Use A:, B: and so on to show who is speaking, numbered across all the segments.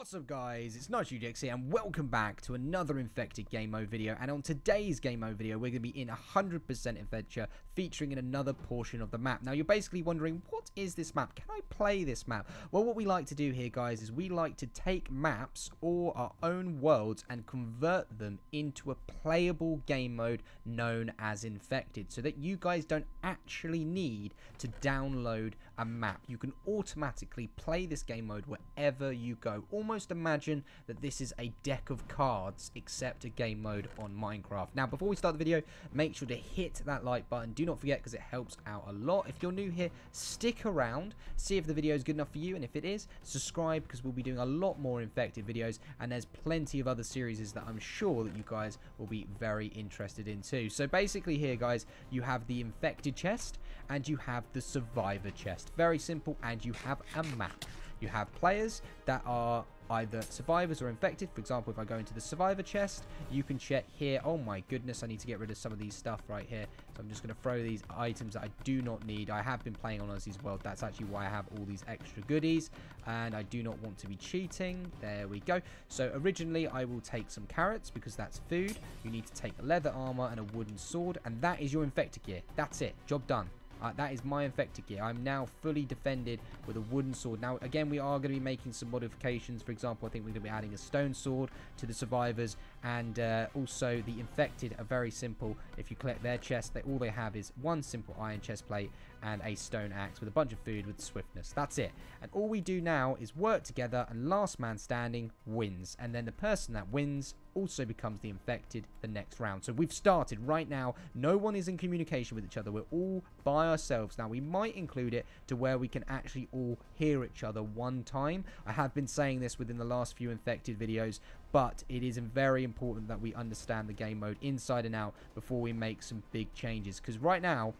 A: What's up guys, it's NitroGX here and welcome back to another Infected Game Mode video and on today's Game Mode video we're going to be in 100% Adventure featuring in another portion of the map. Now you're basically wondering what is this map? Can I play this map? Well what we like to do here guys is we like to take maps or our own worlds and convert them into a playable game mode known as Infected so that you guys don't actually need to download a map. You can automatically play this game mode wherever you go almost imagine that this is a deck of cards except a game mode on Minecraft. Now, before we start the video, make sure to hit that like button. Do not forget because it helps out a lot. If you're new here, stick around, see if the video is good enough for you, and if it is, subscribe because we'll be doing a lot more infected videos, and there's plenty of other series that I'm sure that you guys will be very interested in too. So basically here, guys, you have the infected chest, and you have the survivor chest. Very simple, and you have a map. You have players that are either survivors or infected. For example, if I go into the survivor chest, you can check here. Oh my goodness, I need to get rid of some of these stuff right here. So I'm just going to throw these items that I do not need. I have been playing on Ozzy's World. That's actually why I have all these extra goodies. And I do not want to be cheating. There we go. So originally, I will take some carrots because that's food. You need to take leather armor and a wooden sword. And that is your infected gear. That's it. Job done. Uh, that is my infected gear. I'm now fully defended with a wooden sword. Now, again, we are going to be making some modifications. For example, I think we're going to be adding a stone sword to the survivors. And uh, also, the infected are very simple. If you collect their chest, they, all they have is one simple iron chest plate and a stone axe with a bunch of food with swiftness. That's it. And all we do now is work together and last man standing wins. And then the person that wins also becomes the infected the next round. So we've started right now. No one is in communication with each other. We're all by ourselves. Now we might include it to where we can actually all hear each other one time. I have been saying this within the last few infected videos, but it is very important that we understand the game mode inside and out before we make some big changes. Because right now,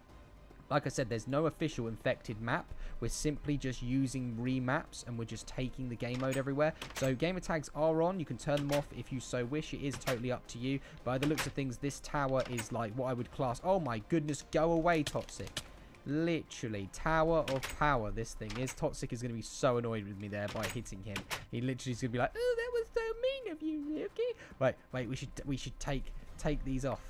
A: like I said, there's no official infected map. We're simply just using remaps and we're just taking the game mode everywhere. So gamer tags are on. You can turn them off if you so wish. It is totally up to you. By the looks of things, this tower is like what I would class. Oh my goodness, go away, Toxic. Literally, tower of power this thing is. Toxic is going to be so annoyed with me there by hitting him. He literally is going to be like, oh, that was so mean of you, Luki. Wait, wait, we should, we should take, take these off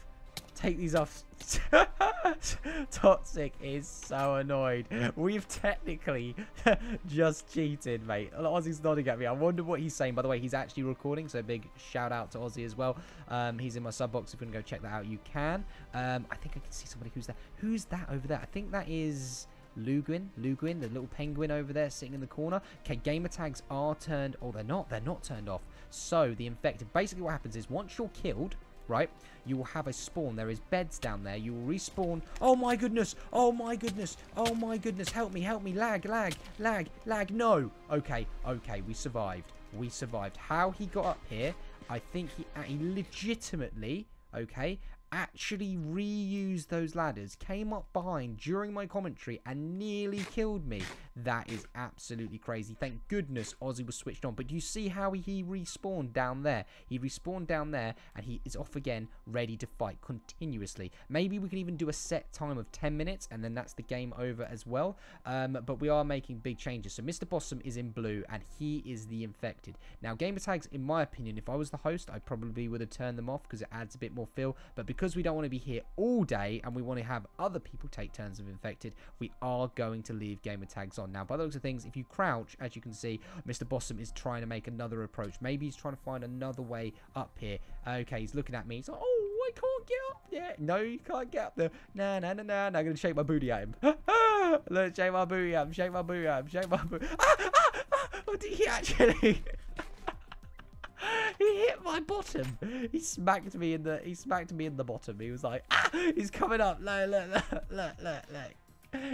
A: take these off. Toxic is so annoyed. We've technically just cheated, mate. Ozzy's nodding at me. I wonder what he's saying. By the way, he's actually recording, so big shout out to Ozzy as well. Um, he's in my sub box. If you want to go check that out, you can. Um, I think I can see somebody who's there. Who's that over there? I think that is... Luguin, Luguin, the little penguin over there sitting in the corner. Okay, gamer tags are turned. Oh, they're not. They're not turned off. So, the infected. Basically, what happens is once you're killed, right? You will have a spawn. There is beds down there. You will respawn. Oh my goodness. Oh my goodness. Oh my goodness. Help me. Help me. Lag, lag, lag, lag. No. Okay. Okay. We survived. We survived. How he got up here, I think he, uh, he legitimately, okay, actually reused those ladders, came up behind during my commentary and nearly killed me. That is absolutely crazy. Thank goodness Ozzy was switched on. But do you see how he respawned down there? He respawned down there and he is off again, ready to fight continuously. Maybe we can even do a set time of 10 minutes and then that's the game over as well. Um, but we are making big changes. So Mr. Bossum is in blue and he is the infected. Now gamer tags, in my opinion, if I was the host, I probably would have turned them off because it adds a bit more feel. But because we don't want to be here all day and we want to have other people take turns of infected, we are going to leave gamer tags on. Now, by the looks of things, if you crouch, as you can see, Mr. Bossum is trying to make another approach. Maybe he's trying to find another way up here. Okay, he's looking at me. He's like, oh, I can't get up there. No, you can't get up there. Nah, nah, nah, nah. I'm going to shake my booty at him. Look, shake my booty at him. Shake my booty at him. Shake my booty. Ah, ah, ah. What did he actually... he hit my bottom. He smacked me in the he smacked me in the bottom. He was like, ah, he's coming up. Look, look, look, look, look, look.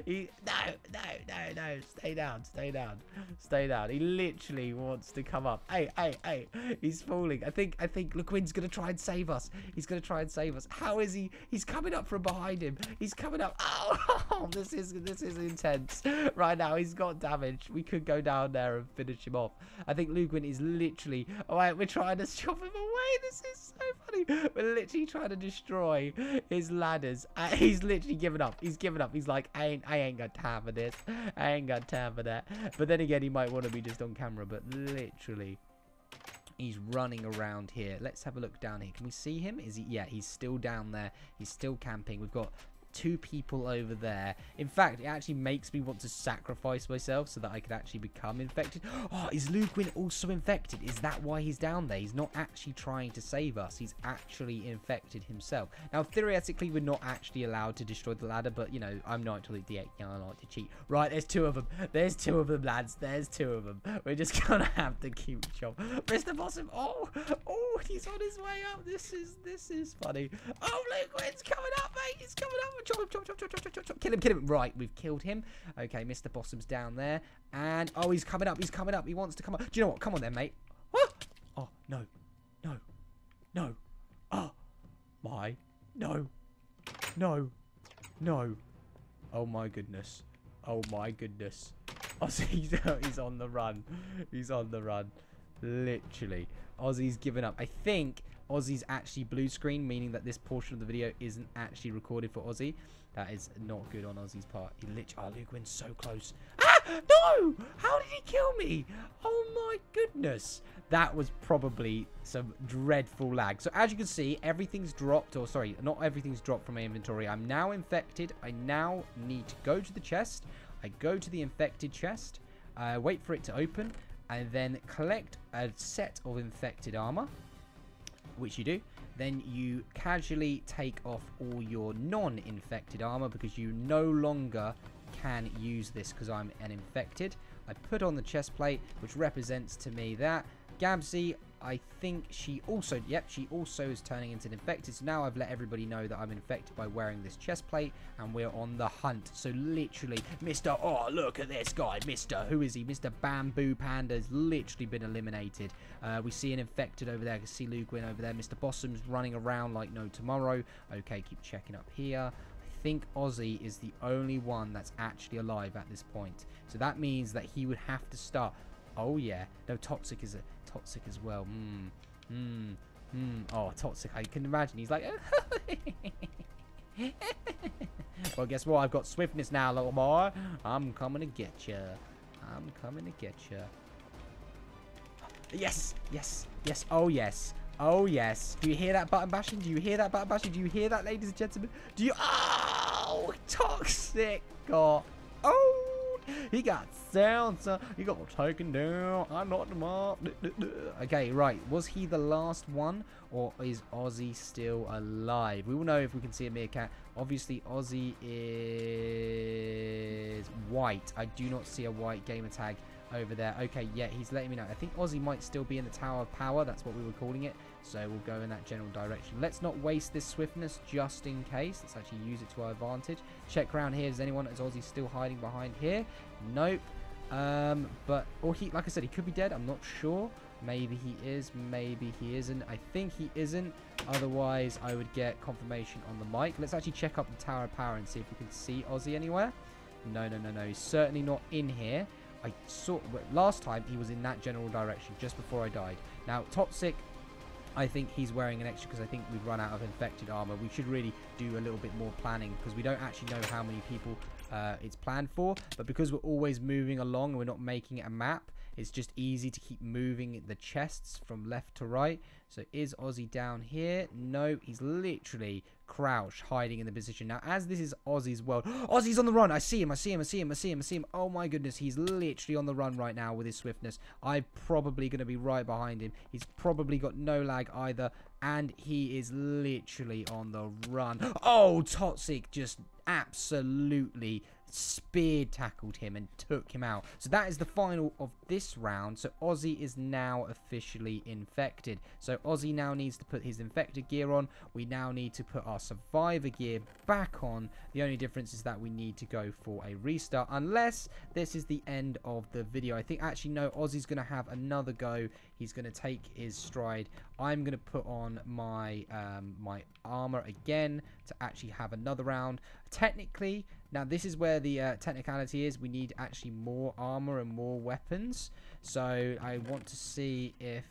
A: He, no, no, no, no. Stay down, stay down, stay down. He literally wants to come up. Hey, hey, hey. He's falling. I think, I think LeQuinn's going to try and save us. He's going to try and save us. How is he? He's coming up from behind him. He's coming up. Oh, this is, this is intense. Right now, he's got damage. We could go down there and finish him off. I think Luquin is literally, All right, we're trying to chop him away. This is so funny. We're literally trying to destroy his ladders. Uh, he's literally given up. He's given up. He's like, I ain't, I ain't got time for this. I ain't got time for that. But then again, he might want to be just on camera, but literally, He's running around here. Let's have a look down here. Can we see him? Is he? Yeah, he's still down there. He's still camping. We've got two people over there. In fact, it actually makes me want to sacrifice myself so that I could actually become infected. Oh, is Luquin also infected? Is that why he's down there? He's not actually trying to save us. He's actually infected himself. Now, theoretically, we're not actually allowed to destroy the ladder, but, you know, I'm not totally the yeah, I like to cheat. Right, there's two of them. There's two of them, lads. There's two of them. We're just gonna have to keep chop. Mr. Possum. Oh, oh, he's on his way up. This is, this is funny. Oh, Luquin's coming up, mate. He's coming up chop him, chop, chop, chop, chop, chop. Kill him, kill him. Right, we've killed him. Okay, Mr. Possum's down there. And, oh, he's coming up. He's coming up. He wants to come up. Do you know what? Come on then, mate. Ah! Oh, no. No. No. Oh, my. No. No. No. Oh, my goodness. Oh, my goodness. Ozzy's he's on the run. He's on the run. Literally. Ozzy's given up. I think Ozzy's actually blue screen, meaning that this portion of the video isn't actually recorded for Ozzy. That is not good on Ozzy's part. He literally, oh, Luke so close. Ah, no! How did he kill me? Oh my goodness. That was probably some dreadful lag. So as you can see, everything's dropped, or sorry, not everything's dropped from my inventory. I'm now infected. I now need to go to the chest. I go to the infected chest, uh, wait for it to open, and then collect a set of infected armor which you do, then you casually take off all your non-infected armor because you no longer can use this because I'm an infected. I put on the chest plate, which represents to me that Gabsy I think she also, yep, she also is turning into an infected. So now I've let everybody know that I'm infected by wearing this chest plate and we're on the hunt. So literally, Mr. Oh, look at this guy, Mr. Who is he? Mr. Bamboo Panda has literally been eliminated. Uh, we see an infected over there. I can see Luquin over there. Mr. Possum's running around like no tomorrow. Okay, keep checking up here. I think Ozzy is the only one that's actually alive at this point. So that means that he would have to start. Oh, yeah. No, Toxic is a Toxic as well. Mmm. Mmm. Mmm. Oh, Toxic. I can imagine. He's like... well, guess what? I've got swiftness now, little boy. I'm coming to get you. I'm coming to get you. Yes. Yes. Yes. Oh, yes. Oh, yes. Do you hear that button bashing? Do you hear that button bashing? Do you hear that, ladies and gentlemen? Do you... Oh! Toxic got... Oh! He got sound, son. He got taken down. I knocked him off. Okay, right. Was he the last one? Or is Ozzy still alive? We will know if we can see a meerkat. Obviously, Ozzy is white. I do not see a white gamer tag over there. Okay, yeah, he's letting me know. I think Ozzy might still be in the Tower of Power. That's what we were calling it. So we'll go in that general direction. Let's not waste this swiftness just in case. Let's actually use it to our advantage. Check around here. Is anyone? Is Ozzy still hiding behind here? Nope. Um, but, or he, like I said, he could be dead. I'm not sure. Maybe he is. Maybe he isn't. I think he isn't. Otherwise, I would get confirmation on the mic. Let's actually check up the Tower of Power and see if we can see Ozzy anywhere. No, no, no, no. He's certainly not in here. I saw last time he was in that general direction just before I died. Now Toxic, I think he's wearing an extra because I think we've run out of infected armor. We should really do a little bit more planning because we don't actually know how many people uh, it's planned for. But because we're always moving along and we're not making a map, it's just easy to keep moving the chests from left to right. So is Ozzy down here? No, he's literally crouched, hiding in the position. Now, as this is Ozzy's world, Ozzy's on the run. I see him, I see him, I see him, I see him, I see him. Oh my goodness, he's literally on the run right now with his swiftness. I'm probably going to be right behind him. He's probably got no lag either. And he is literally on the run. Oh, Toxic just absolutely spear tackled him and took him out. So that is the final of this round. So Ozzy is now officially infected. So Ozzy now needs to put his infected gear on. We now need to put our survivor gear back on. The only difference is that we need to go for a restart unless this is the end of the video. I think actually no, Ozzy's going to have another go. He's going to take his stride. I'm going to put on my um, my armor again to actually have another round. Technically, now this is where the uh, technicality is. We need actually more armor and more weapons. So I want to see if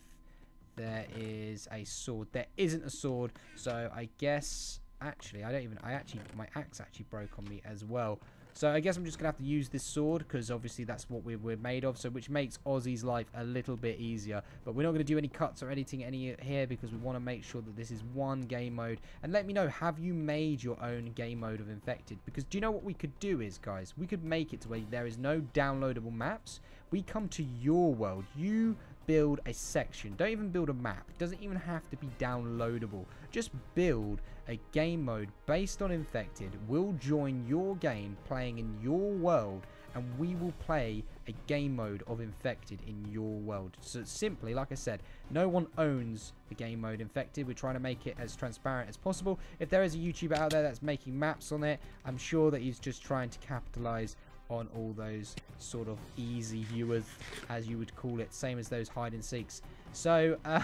A: there is a sword. There isn't a sword. So I guess actually I don't even I actually my axe actually broke on me as well. So I guess I'm just going to have to use this sword because obviously that's what we're, we're made of. So which makes Ozzy's life a little bit easier. But we're not going to do any cuts or editing any uh, here because we want to make sure that this is one game mode. And let me know, have you made your own game mode of Infected? Because do you know what we could do is, guys? We could make it to where there is no downloadable maps. We come to your world. You build a section. Don't even build a map. It doesn't even have to be downloadable. Just build a game mode based on Infected. We'll join your game playing in your world and we will play a game mode of Infected in your world. So simply, like I said, no one owns the game mode Infected. We're trying to make it as transparent as possible. If there is a YouTuber out there that's making maps on it, I'm sure that he's just trying to capitalize on all those sort of easy viewers, as you would call it, same as those hide and seeks. So, uh,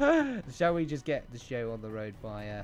A: shall we just get the show on the road by uh,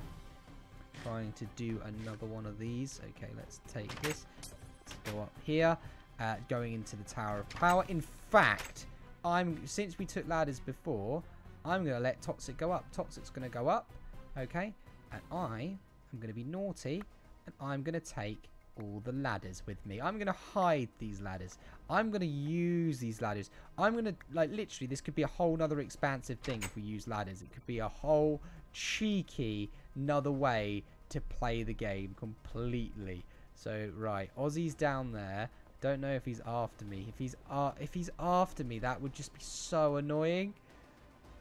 A: trying to do another one of these? Okay, let's take this. Let's go up here, uh, going into the Tower of Power. In fact, I'm since we took ladders before, I'm going to let Toxic go up. Toxic's going to go up, okay? And I am going to be naughty, and I'm going to take all the ladders with me. I'm going to hide these ladders. I'm going to use these ladders. I'm going to, like, literally, this could be a whole other expansive thing if we use ladders. It could be a whole cheeky another way to play the game completely. So, right, Ozzy's down there. Don't know if he's after me. If he's uh, if he's after me, that would just be so annoying.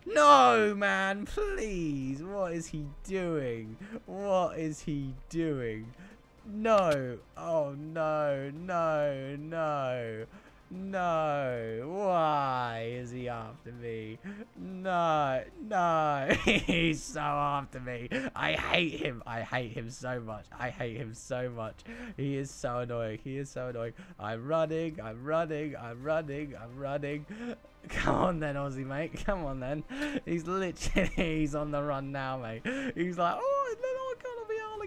A: No, man, please. What is he doing? What is he doing? No. Oh, no, no, no. No. Why after me? No. No. He's so after me. I hate him. I hate him so much. I hate him so much. He is so annoying. He is so annoying. I'm running. I'm running. I'm running. I'm running. Come on then, Ozzy, mate. Come on then. He's literally, he's on the run now, mate. He's like, oh,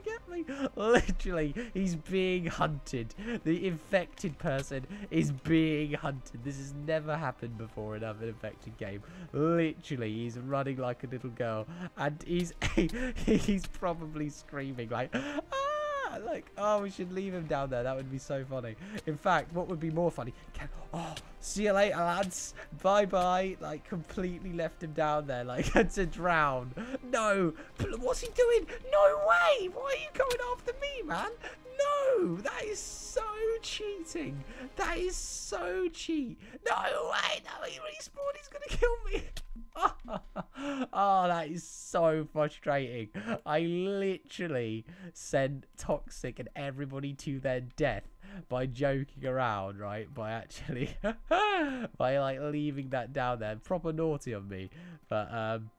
A: no, get me. Literally, he's being hunted. The infected person is being hunted. This has never happened before in an infected game. Literally, he's running like a little girl. And he's he's probably screaming like, ah! Like, oh, we should leave him down there. That would be so funny. In fact, what would be more funny? Can, oh, see you later, lads. Bye-bye. Like, completely left him down there, like, to drown. No. What's he doing? No way. Why are you going after me, man? No. That is cheating. That is so cheat. No way. No, he respawned. He's going to kill me. oh, that is so frustrating. I literally sent Toxic and everybody to their death by joking around, right? By actually, by like leaving that down there. Proper naughty of me. But, um,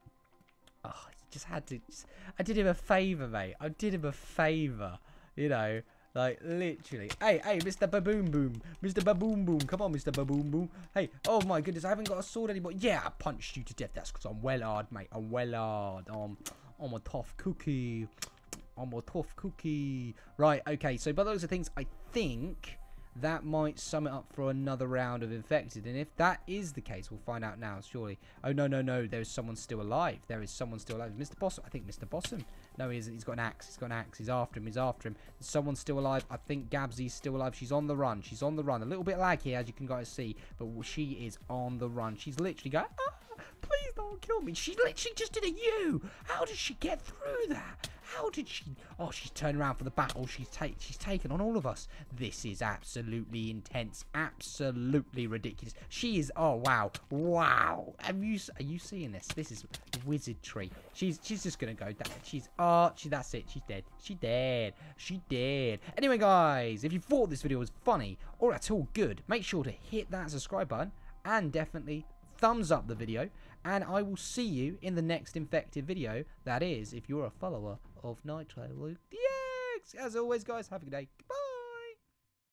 A: oh, just had to, just, I did him a favour, mate. I did him a favour, you know. Like, literally. Hey, hey, Mr. Baboom Boom. Mr. Baboom Boom. Come on, Mr. Baboom Boom. Hey, oh my goodness, I haven't got a sword anymore. Yeah, I punched you to death. That's because I'm well hard, mate. I'm well hard. Um, I'm a tough cookie. I'm a tough cookie. Right, okay, so by those are things, I think that might sum it up for another round of infected. And if that is the case, we'll find out now, surely. Oh, no, no, no. There is someone still alive. There is someone still alive. Mr. Boss, I think Mr. Bossum. No, he isn't. He's got an axe. He's got an axe. He's after him. He's after him. Someone's still alive. I think Gabsy's still alive. She's on the run. She's on the run. A little bit laggy, as you can guys see. But she is on the run. She's literally going, ah, please don't kill me. She literally just did a U. How did she get through that? How did she... Oh, she's turned around for the battle. She's, ta she's taken on all of us. This is absolutely intense. Absolutely ridiculous. She is... Oh, wow. Wow. Have you... Are you seeing this? This is wizardry. She's she's just going to go down. She's... Oh, she, that's it. She's dead. She dead. She dead. Anyway, guys, if you thought this video was funny or at all good, make sure to hit that subscribe button and definitely thumbs up the video and I will see you in the next infected video. That is, if you're a follower of Nitro Luke DX. As always, guys, have a good day. Bye.